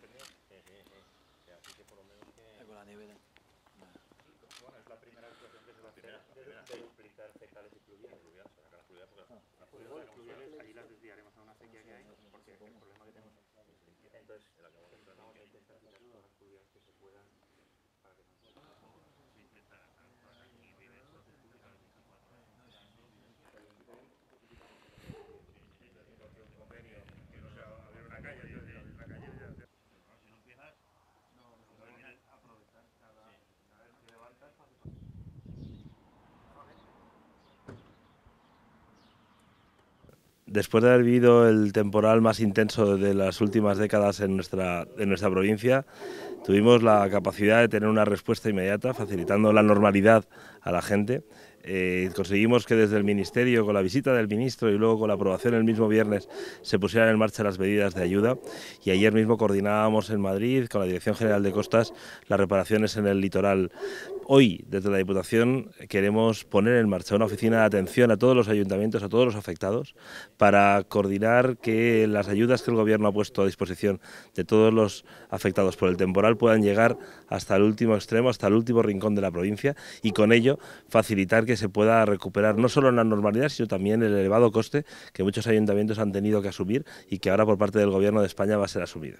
pagado uno, señor. Así que por lo menos que... Con la nevera. Bueno, es la primera actuación que se va a hacer Primera, de, primera, de sí. duplicar fecales y pluviales. Pluvial, sacar las pluviales porque las Pues pluviales igual, sacamos pluviales solas. ahí las desviaremos a una sequía que hay, porque el problema que tenemos entonces El acabamos de entrar vamos a en intentar quitar todas las pluviales que se puedan para que no se un convenio que no sea abrir una calle, entonces abrir una calle ya. Si no empiezas, no, aprovechar cada, cada vez que levantas Después de haber vivido el temporal más intenso de las últimas décadas en nuestra, en nuestra provincia, tuvimos la capacidad de tener una respuesta inmediata, facilitando la normalidad a la gente. Eh, conseguimos que desde el Ministerio, con la visita del Ministro y luego con la aprobación el mismo viernes, se pusieran en marcha las medidas de ayuda. Y ayer mismo coordinábamos en Madrid, con la Dirección General de Costas, las reparaciones en el litoral. Hoy, desde la Diputación, queremos poner en marcha una oficina de atención a todos los ayuntamientos, a todos los afectados, para coordinar que las ayudas que el Gobierno ha puesto a disposición de todos los afectados por el temporal puedan llegar hasta el último extremo, hasta el último rincón de la provincia y con ello facilitar que se pueda recuperar no solo la normalidad, sino también el elevado coste que muchos ayuntamientos han tenido que asumir y que ahora por parte del Gobierno de España va a ser asumido.